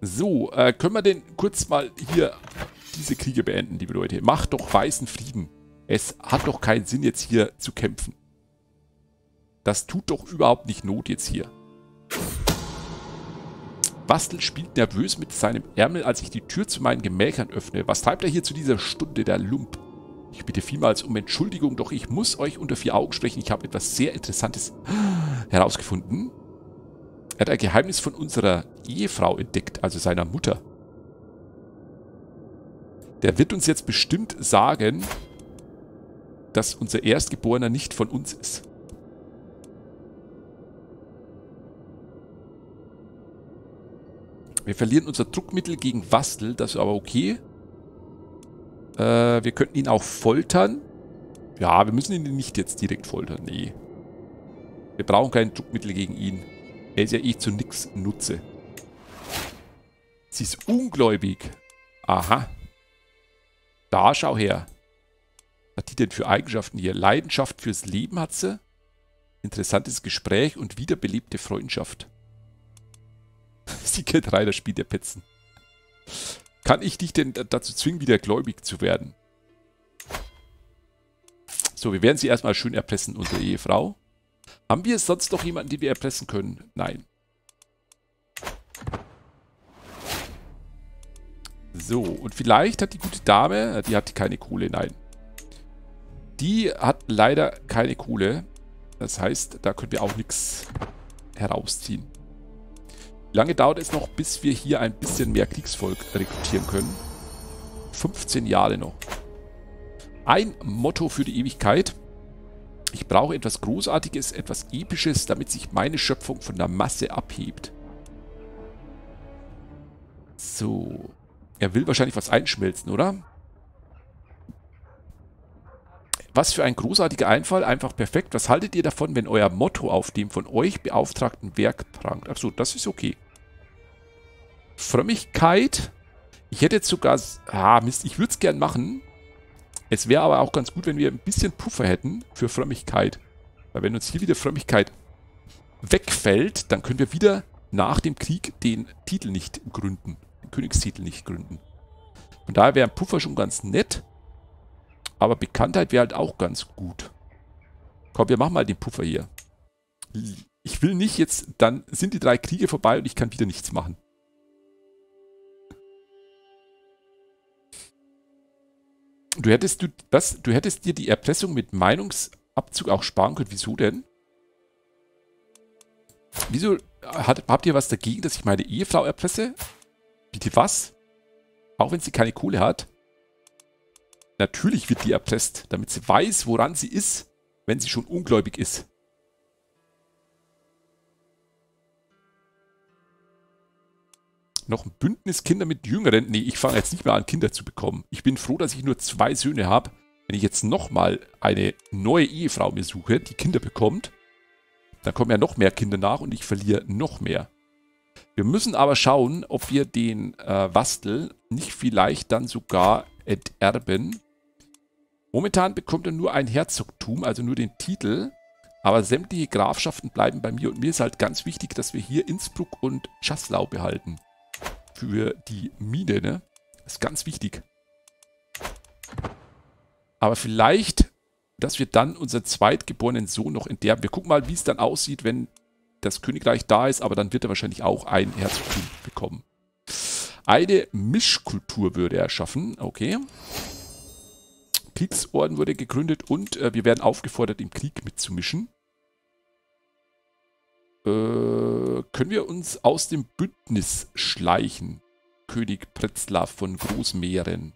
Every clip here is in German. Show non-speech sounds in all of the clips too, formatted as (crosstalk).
So, äh, können wir denn kurz mal hier diese Kriege beenden, liebe Leute? Macht doch weißen Frieden. Es hat doch keinen Sinn, jetzt hier zu kämpfen. Das tut doch überhaupt nicht Not jetzt hier. Bastel spielt nervös mit seinem Ärmel, als ich die Tür zu meinen Gemächern öffne. Was treibt er hier zu dieser Stunde, der Lump? Ich bitte vielmals um Entschuldigung, doch ich muss euch unter vier Augen sprechen. Ich habe etwas sehr Interessantes (gasps) herausgefunden. Er hat ein Geheimnis von unserer Ehefrau entdeckt, also seiner Mutter. Der wird uns jetzt bestimmt sagen, dass unser Erstgeborener nicht von uns ist. Wir verlieren unser Druckmittel gegen Wastel, das ist aber okay. Äh, wir könnten ihn auch foltern. Ja, wir müssen ihn nicht jetzt direkt foltern, nee. Wir brauchen kein Druckmittel gegen ihn. Er ist ja eh zu nichts Nutze. Sie ist ungläubig. Aha. Da, schau her. Was hat die denn für Eigenschaften hier? Leidenschaft fürs Leben hat sie. Interessantes Gespräch und wiederbelebte Freundschaft. (laughs) Sie kennt rein das Spiel der Petzen. Kann ich dich denn dazu zwingen, wieder gläubig zu werden? So, wir werden sie erstmal schön erpressen, unsere Ehefrau. Haben wir sonst noch jemanden, den wir erpressen können? Nein. So, und vielleicht hat die gute Dame, die hat keine Kohle, nein. Die hat leider keine Kohle. Das heißt, da können wir auch nichts herausziehen. Wie lange dauert es noch, bis wir hier ein bisschen mehr Kriegsvolk rekrutieren können? 15 Jahre noch. Ein Motto für die Ewigkeit. Ich brauche etwas Großartiges, etwas Episches, damit sich meine Schöpfung von der Masse abhebt. So. Er will wahrscheinlich was einschmelzen, oder? Was für ein großartiger Einfall, einfach perfekt. Was haltet ihr davon, wenn euer Motto auf dem von euch beauftragten Werk prangt? Achso, das ist okay. Frömmigkeit. Ich hätte jetzt sogar... Ah, Mist, ich würde es gern machen. Es wäre aber auch ganz gut, wenn wir ein bisschen Puffer hätten für Frömmigkeit. Weil wenn uns hier wieder Frömmigkeit wegfällt, dann können wir wieder nach dem Krieg den Titel nicht gründen. Den Königstitel nicht gründen. Von daher wäre ein Puffer schon ganz nett. Aber Bekanntheit wäre halt auch ganz gut. Komm, wir machen mal den Puffer hier. Ich will nicht jetzt, dann sind die drei Kriege vorbei und ich kann wieder nichts machen. Du hättest, du, was, du hättest dir die Erpressung mit Meinungsabzug auch sparen können. Wieso denn? Wieso hat, habt ihr was dagegen, dass ich meine Ehefrau erpresse? Bitte was? Auch wenn sie keine Kohle hat? Natürlich wird die erpresst, damit sie weiß, woran sie ist, wenn sie schon ungläubig ist. Noch ein Bündnis Kinder mit Jüngeren? Nee, ich fange jetzt nicht mehr an, Kinder zu bekommen. Ich bin froh, dass ich nur zwei Söhne habe. Wenn ich jetzt nochmal eine neue Ehefrau mir suche, die Kinder bekommt, dann kommen ja noch mehr Kinder nach und ich verliere noch mehr. Wir müssen aber schauen, ob wir den äh, Wastel nicht vielleicht dann sogar enterben. Momentan bekommt er nur ein Herzogtum, also nur den Titel. Aber sämtliche Grafschaften bleiben bei mir. Und mir ist halt ganz wichtig, dass wir hier Innsbruck und Czaslau behalten. Für die Mine, ne? Ist ganz wichtig. Aber vielleicht, dass wir dann unseren zweitgeborenen Sohn noch enterben. Wir gucken mal, wie es dann aussieht, wenn das Königreich da ist. Aber dann wird er wahrscheinlich auch ein Herzogtum bekommen. Eine Mischkultur würde er schaffen. Okay. Kriegsorden wurde gegründet und äh, wir werden aufgefordert, im Krieg mitzumischen. Äh, können wir uns aus dem Bündnis schleichen? König Pretzlav von Großmeeren.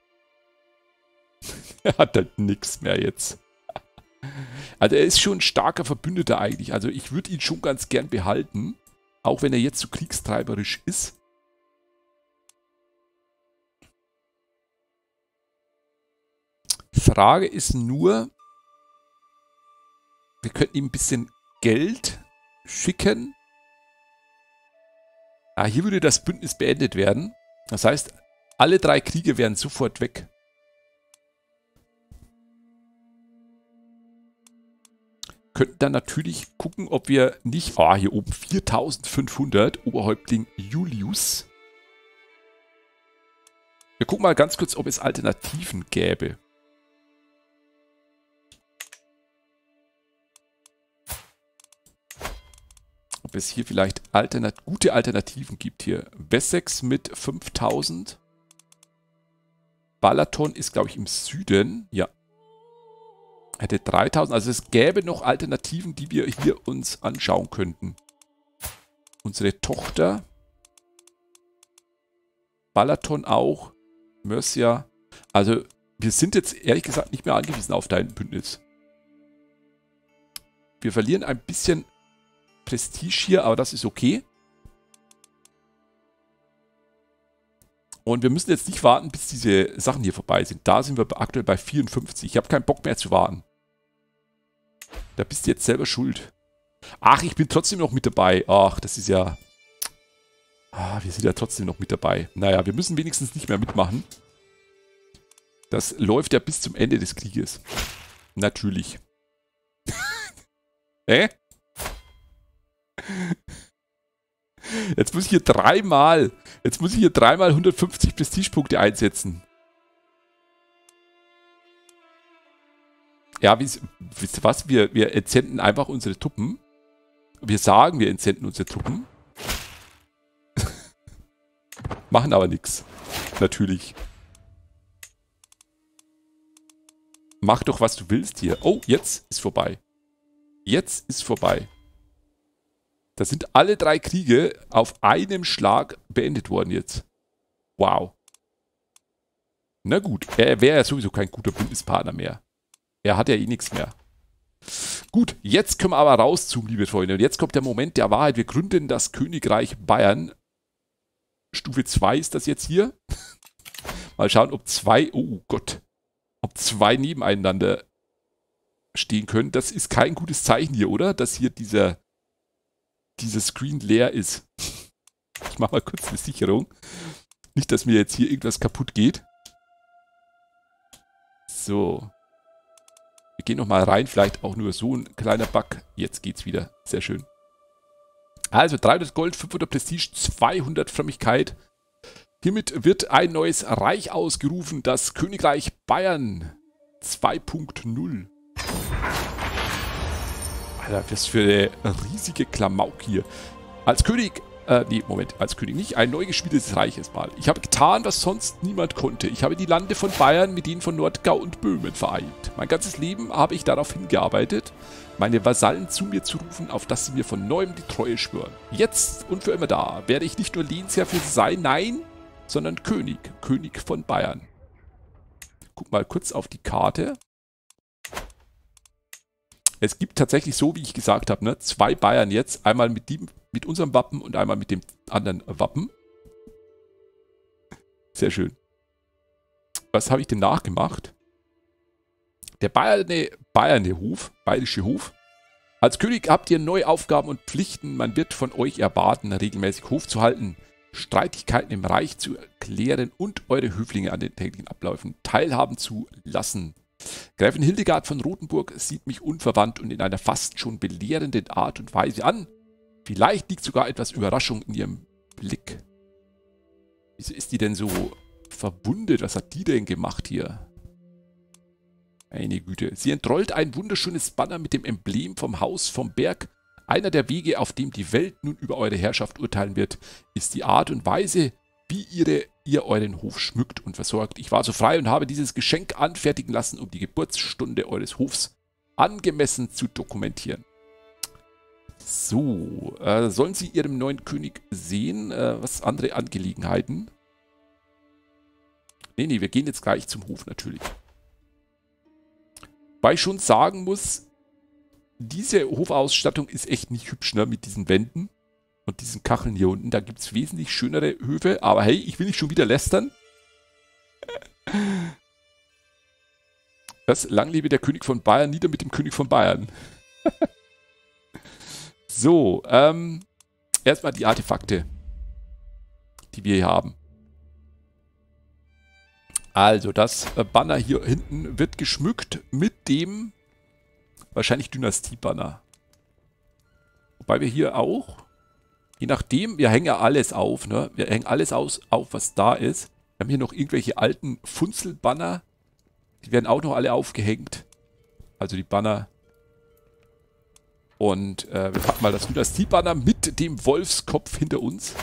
(laughs) er hat halt nichts mehr jetzt. (laughs) Also er ist schon ein starker Verbündeter eigentlich. Also ich würde ihn schon ganz gern behalten. Auch wenn er jetzt so kriegstreiberisch ist. Frage ist nur, wir könnten ihm ein bisschen Geld schicken. Ah, hier würde das Bündnis beendet werden. Das heißt, alle drei Kriege wären sofort weg. Könnten dann natürlich gucken, ob wir nicht... Ah, oh, hier oben 4500, Oberhäuptling Julius. Wir gucken mal ganz kurz, ob es Alternativen gäbe. Ob es hier vielleicht Alternat gute Alternativen gibt hier. Wessex mit 5000. Balaton ist, glaube ich, im Süden. Ja. Hätte 3000. Also es gäbe noch Alternativen, die wir hier uns anschauen könnten. Unsere Tochter. Balaton auch. Mercia. Also wir sind jetzt ehrlich gesagt nicht mehr angewiesen auf dein Bündnis. Wir verlieren ein bisschen Prestige hier, aber das ist okay. Und wir müssen jetzt nicht warten, bis diese Sachen hier vorbei sind. Da sind wir aktuell bei 54. Ich habe keinen Bock mehr zu warten. Da bist du jetzt selber schuld. Ach, ich bin trotzdem noch mit dabei. Ach, das ist ja... Ah, wir sind ja trotzdem noch mit dabei. Naja, wir müssen wenigstens nicht mehr mitmachen. Das läuft ja bis zum Ende des Krieges. Natürlich. (laughs) Hä? Jetzt muss ich hier dreimal, jetzt muss ich hier dreimal 150 Prestigepunkte einsetzen. Ja, wisst ihr was? Wir, wir entsenden einfach unsere Truppen. Wir sagen, wir entsenden unsere Truppen. (laughs) Machen aber nichts. Natürlich. Mach doch, was du willst hier. Oh, jetzt ist vorbei. Jetzt ist vorbei. Da sind alle drei Kriege auf einem Schlag beendet worden jetzt. Wow. Na gut, er wäre ja sowieso kein guter Bündnispartner mehr. Er hat ja eh nichts mehr. Gut, jetzt können wir aber raus zum, liebe Freunde. Und jetzt kommt der Moment der Wahrheit. Wir gründen das Königreich Bayern. Stufe 2 ist das jetzt hier. (laughs) Mal schauen, ob zwei, oh Gott, ob zwei nebeneinander stehen können. Das ist kein gutes Zeichen hier, oder? Dass hier dieser dieses Screen leer ist. (laughs) Ich mache mal kurz eine Sicherung. Nicht, dass mir jetzt hier irgendwas kaputt geht. So. Wir gehen nochmal rein. Vielleicht auch nur so ein kleiner Bug. Jetzt geht's wieder. Sehr schön. Also 300 Gold, 500 Prestige, 200 Frömmigkeit. Hiermit wird ein neues Reich ausgerufen. Das Königreich Bayern 2.0. Alter, was für eine riesige Klamauk hier. Als König, äh, nee, Moment, als König nicht, ein neu gespieltes Reich erstmal. Ich habe getan, was sonst niemand konnte. Ich habe die Lande von Bayern mit denen von Nordgau und Böhmen vereint. Mein ganzes Leben habe ich darauf hingearbeitet, meine Vasallen zu mir zu rufen, auf dass sie mir von neuem die Treue schwören. Jetzt und für immer da werde ich nicht nur Lehnsherr für sie sein, nein, sondern König, König von Bayern. Guck mal kurz auf die Karte. Es gibt tatsächlich so, wie ich gesagt habe, ne, zwei Bayern jetzt. Einmal mit, die, mit unserem Wappen und einmal mit dem anderen Wappen. Sehr schön. Was habe ich denn nachgemacht? Der Bayerne, Bayerne Hof, bayerische Hof. Als König habt ihr neue Aufgaben und Pflichten. Man wird von euch erwarten, regelmäßig Hof zu halten, Streitigkeiten im Reich zu erklären und eure Höflinge an den täglichen Abläufen teilhaben zu lassen. Gräfin Hildegard von Rothenburg sieht mich unverwandt und in einer fast schon belehrenden Art und Weise an. Vielleicht liegt sogar etwas Überraschung in ihrem Blick. Wieso ist die denn so verwundet? Was hat die denn gemacht hier? Meine Güte. Sie entrollt ein wunderschönes Banner mit dem Emblem vom Haus vom Berg. Einer der Wege, auf dem die Welt nun über eure Herrschaft urteilen wird, ist die Art und Weise, wie ihre, ihr euren Hof schmückt und versorgt. Ich war so frei und habe dieses Geschenk anfertigen lassen, um die Geburtsstunde eures Hofs angemessen zu dokumentieren. So, äh, sollen Sie Ihrem neuen König sehen? Äh, was andere Angelegenheiten? Nee, nee, wir gehen jetzt gleich zum Hof natürlich. Weil ich schon sagen muss, diese Hofausstattung ist echt nicht hübsch, ne, mit diesen Wänden und diesen Kacheln hier unten. Da gibt es wesentlich schönere Höfe. Aber hey, ich will nicht schon wieder lästern. Das lang lebe der König von Bayern, nieder mit dem König von Bayern. (laughs) so, ähm, erstmal die Artefakte, die wir hier haben. Also, das Banner hier hinten wird geschmückt mit dem wahrscheinlich Dynastie-Banner. Wobei wir hier auch Je nachdem, wir hängen ja alles auf, ne? Wir hängen alles aus, auf, was da ist. Wir haben hier noch irgendwelche alten Funzelbanner. Die werden auch noch alle aufgehängt. Also die Banner. Und äh, wir packen mal das Dynastie-Banner mit dem Wolfskopf hinter uns.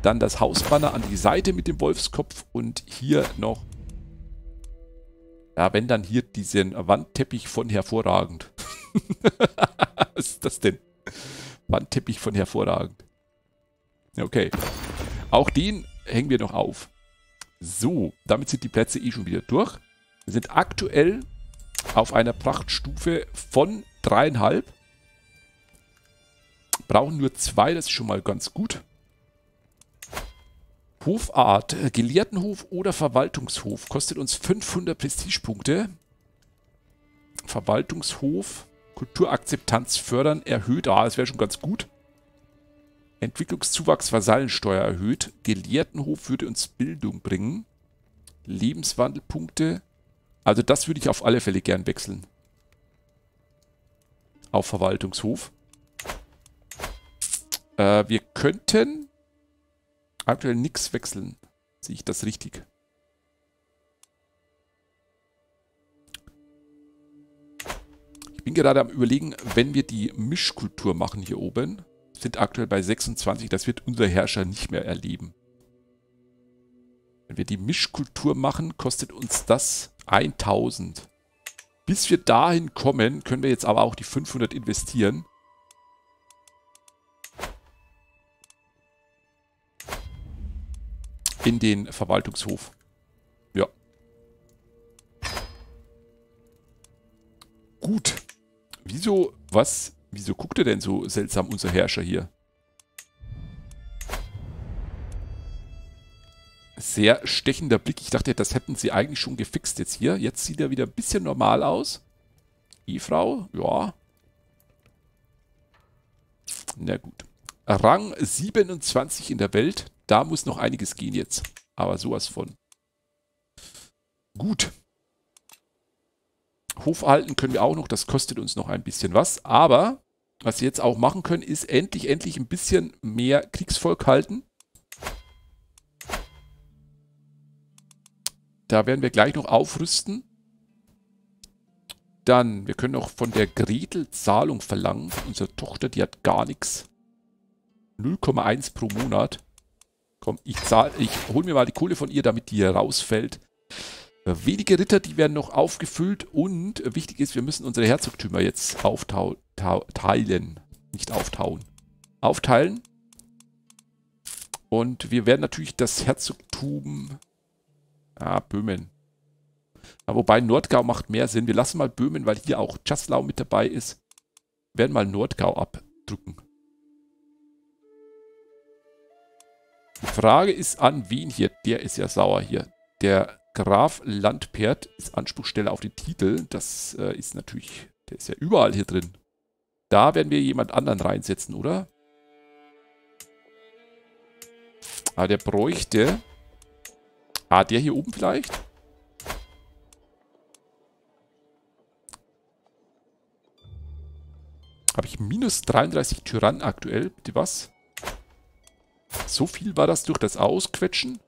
Dann das Hausbanner an die Seite mit dem Wolfskopf. Und hier noch... Ja, wenn dann hier diesen Wandteppich von hervorragend. (laughs) Was ist das denn? Wandteppich von hervorragend. Okay. Auch den hängen wir noch auf. So, damit sind die Plätze eh schon wieder durch. Wir sind aktuell auf einer Prachtstufe von dreieinhalb. Brauchen nur zwei, das ist schon mal ganz gut. Hofart, äh, Gelehrtenhof oder Verwaltungshof. Kostet uns 500 Prestigepunkte. Verwaltungshof, Kulturakzeptanz fördern, erhöht. Ah, das wäre schon ganz gut. Entwicklungszuwachs, Vasallensteuer erhöht. Gelehrtenhof würde uns Bildung bringen. Lebenswandelpunkte. Also das würde ich auf alle Fälle gern wechseln. Auf Verwaltungshof. Äh, wir könnten aktuell nichts wechseln. Sehe ich das richtig? Ich bin gerade am überlegen, wenn wir die Mischkultur machen hier oben, sind aktuell bei 26, das wird unser Herrscher nicht mehr erleben. Wenn wir die Mischkultur machen, kostet uns das 1000. Bis wir dahin kommen, können wir jetzt aber auch die 500 investieren. In den Verwaltungshof. Ja. Gut. Wieso, was, wieso guckt er denn so seltsam, unser Herrscher hier? Sehr stechender Blick. Ich dachte, das hätten sie eigentlich schon gefixt jetzt hier. Jetzt sieht er wieder ein bisschen normal aus. Ehefrau, ja. Na gut. Rang 27 in der Welt. Da muss noch einiges gehen jetzt. Aber sowas von. Gut. Hof erhalten können wir auch noch. Das kostet uns noch ein bisschen was. Aber was wir jetzt auch machen können, ist endlich, endlich ein bisschen mehr Kriegsvolk halten. Da werden wir gleich noch aufrüsten. Dann, wir können auch von der Gretel Zahlung verlangen. Unsere Tochter, die hat gar nichts. 0,1 pro Monat. Komm, ich zahle, ich hole mir mal die Kohle von ihr, damit die hier rausfällt. Wenige Ritter, die werden noch aufgefüllt und wichtig ist, wir müssen unsere Herzogtümer jetzt aufteilen. Nicht auftauen. Aufteilen. Und wir werden natürlich das Herzogtum Ah, Böhmen. Ja, wobei Nordgau macht mehr Sinn. Wir lassen mal Böhmen, weil hier auch Czaslau mit dabei ist. Wir werden mal Nordgau abdrücken. Die Frage ist an wen hier. Der ist ja sauer hier. Der Graf Landpert ist Anspruchsteller auf den Titel. Das äh, ist natürlich, der ist ja überall hier drin. Da werden wir jemand anderen reinsetzen, oder? Ah, der bräuchte Ah, der hier oben vielleicht? Habe ich minus 33 Tyrann aktuell? Bitte was? So viel war das durch das Ausquetschen?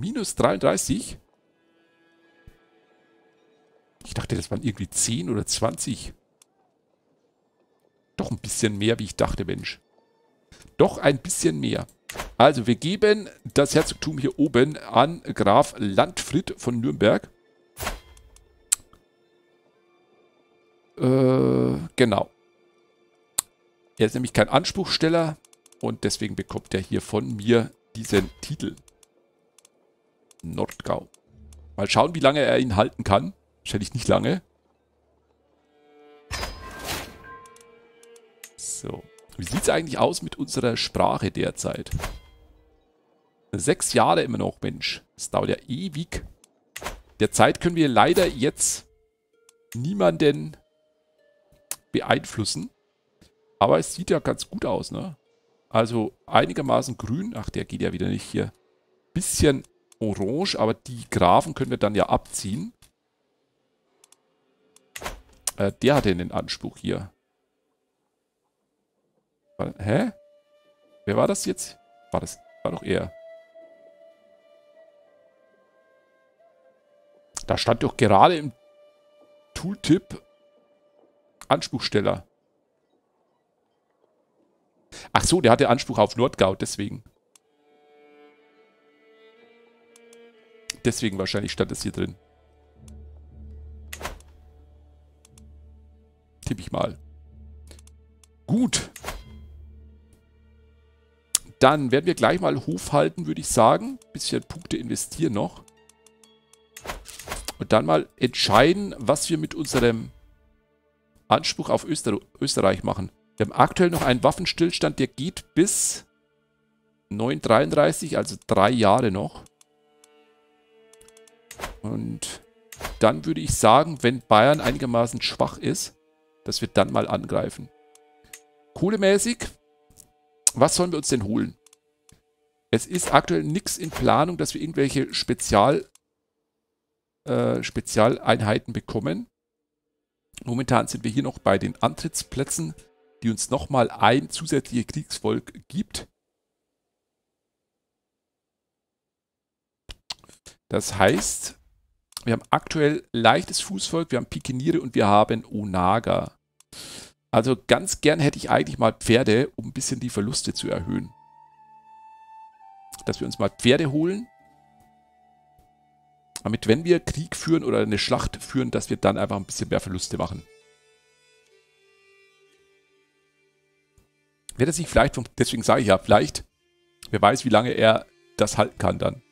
Minus 33? Ich dachte, das waren irgendwie 10 oder 20. Doch ein bisschen mehr, wie ich dachte, Mensch. Doch ein bisschen mehr. Also wir geben das Herzogtum hier oben an Graf Landfried von Nürnberg. Äh, genau. Er ist nämlich kein Anspruchsteller und deswegen bekommt er hier von mir diesen Titel. Nordgau. Mal schauen, wie lange er ihn halten kann. Wahrscheinlich nicht lange. So. Wie sieht es eigentlich aus mit unserer Sprache derzeit? Sechs Jahre immer noch, Mensch. Das dauert ja ewig. Derzeit können wir leider jetzt niemanden beeinflussen. Aber es sieht ja ganz gut aus, ne? Also einigermaßen grün. Ach, der geht ja wieder nicht hier. Bisschen orange, aber die Grafen können wir dann ja abziehen. Äh, der hat den Anspruch hier. Hä? Wer war das jetzt? War das, war doch er. Da stand doch gerade im Tooltip Anspruchsteller. Ach so, der hatte Anspruch auf Nordgau, deswegen. Deswegen wahrscheinlich stand es hier drin. Tippe ich mal. Gut. Dann werden wir gleich mal Hof halten, würde ich sagen. Bisschen Punkte investieren noch. Und dann mal entscheiden, was wir mit unserem Anspruch auf Öster Österreich machen. Wir haben aktuell noch einen Waffenstillstand, der geht bis 933, also drei Jahre noch. Und dann würde ich sagen, wenn Bayern einigermaßen schwach ist, dass wir dann mal angreifen. Kohlemäßig, was sollen wir uns denn holen? Es ist aktuell nichts in Planung, dass wir irgendwelche Spezial, äh, Spezialeinheiten bekommen. Momentan sind wir hier noch bei den Antrittsplätzen, die uns nochmal ein zusätzliches Kriegsvolk gibt. Das heißt, wir haben aktuell leichtes Fußvolk, wir haben Pikeniere und wir haben Onaga. Also ganz gern hätte ich eigentlich mal Pferde, um ein bisschen die Verluste zu erhöhen. Dass wir uns mal Pferde holen. Damit, wenn wir Krieg führen oder eine Schlacht führen, dass wir dann einfach ein bisschen mehr Verluste machen. Wird er sich vielleicht, vom, deswegen sage ich ja, vielleicht, wer weiß, wie lange er das halten kann dann.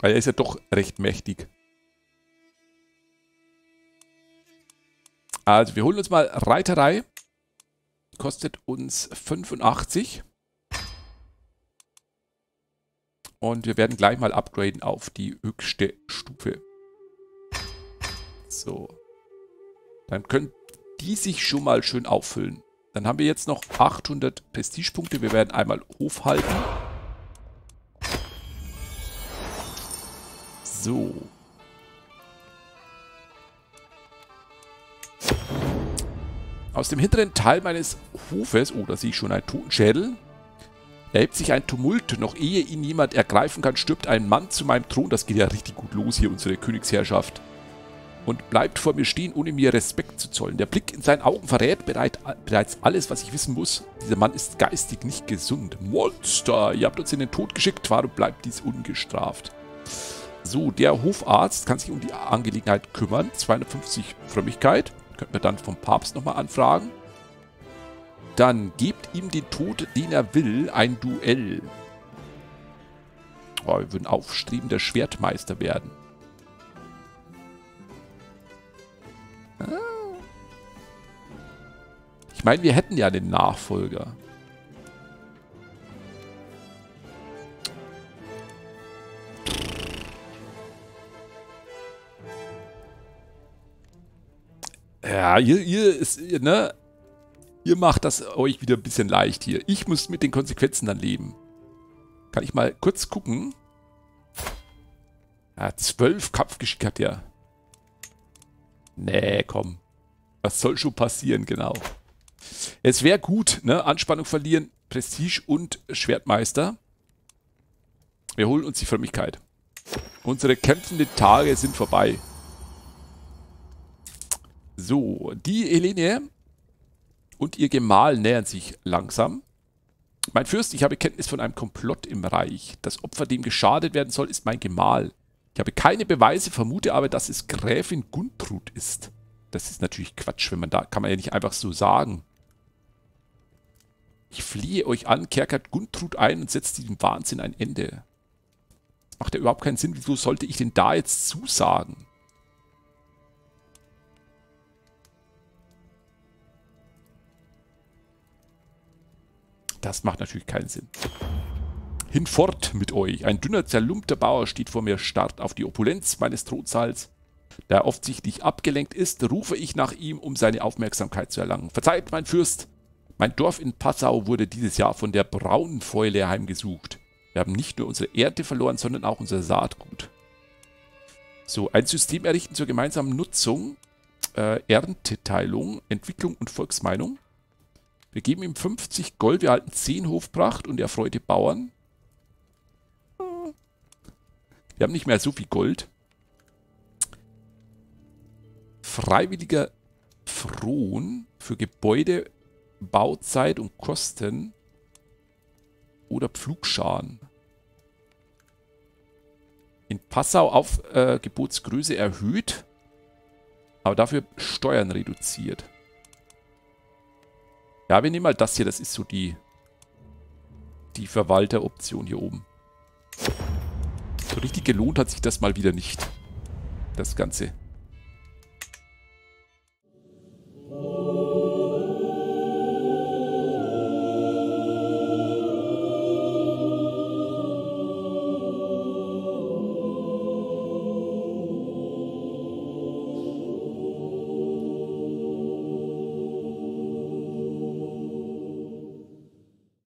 Weil er ist ja doch recht mächtig. Also wir holen uns mal Reiterei. Kostet uns 85. Und wir werden gleich mal upgraden auf die höchste Stufe. So. Dann können die sich schon mal schön auffüllen. Dann haben wir jetzt noch 800 Prestigepunkte. Wir werden einmal Hof halten. So. Aus dem hinteren Teil meines Hofes, oh, da sehe ich schon einen Totenschädel, erhebt sich ein Tumult. Noch ehe ihn jemand ergreifen kann, stirbt ein Mann zu meinem Thron. Das geht ja richtig gut los hier, unsere Königsherrschaft. Und bleibt vor mir stehen, ohne mir Respekt zu zollen. Der Blick in seinen Augen verrät bereits alles, was ich wissen muss. Dieser Mann ist geistig nicht gesund. Monster! Ihr habt uns in den Tod geschickt. Warum bleibt dies ungestraft? So, der Hofarzt kann sich um die Angelegenheit kümmern. 250 Frömmigkeit. Könnten wir dann vom Papst nochmal anfragen. Dann gebt ihm den Tod, den er will, ein Duell. Oh, wir würden aufstrebender Schwertmeister werden. Ah. Ich meine, wir hätten ja den Nachfolger. Ja, ihr, ihr, ist, ne? Ihr macht das euch wieder ein bisschen leicht hier. Ich muss mit den Konsequenzen dann leben. Kann ich mal kurz gucken? Ja, zwölf Kampfgeschick hat der. Nee, komm. Was soll schon passieren, genau. Es wäre gut, ne? Anspannung verlieren, Prestige und Schwertmeister. Wir holen uns die Frömmigkeit. Unsere kämpfenden Tage sind vorbei. So, die Helene und ihr Gemahl nähern sich langsam. Mein Fürst, ich habe Kenntnis von einem Komplott im Reich. Das Opfer, dem geschadet werden soll, ist mein Gemahl. Ich habe keine Beweise, vermute aber, dass es Gräfin Guntrud ist. Das ist natürlich Quatsch, wenn man da, kann man ja nicht einfach so sagen. Ich fliehe euch an, kerkert Guntrud ein und setzt diesem Wahnsinn ein Ende. Das macht ja überhaupt keinen Sinn. Wieso sollte ich denn da jetzt zusagen? Das macht natürlich keinen Sinn. Hinfort mit euch. Ein dünner, zerlumpter Bauer steht vor mir, starrt auf die Opulenz meines Thronsaals. Da er offensichtlich abgelenkt ist, rufe ich nach ihm, um seine Aufmerksamkeit zu erlangen. Verzeiht, mein Fürst, mein Dorf in Passau wurde dieses Jahr von der braunen Fäule heimgesucht. Wir haben nicht nur unsere Erde verloren, sondern auch unser Saatgut. So, ein System errichten zur gemeinsamen Nutzung, äh, Ernteteilung, Entwicklung und Volksmeinung. Wir geben ihm 50 Gold, wir halten 10 Hofpracht und erfreute Bauern. Wir haben nicht mehr so viel Gold. Freiwilliger Fron für Gebäude, Bauzeit und Kosten oder Pflugscharen. In Passau Aufgebotsgröße äh, erhöht, aber dafür Steuern reduziert. Ja, wir nehmen mal das hier, das ist so die, die Verwalteroption hier oben. So richtig gelohnt hat sich das mal wieder nicht. Das Ganze.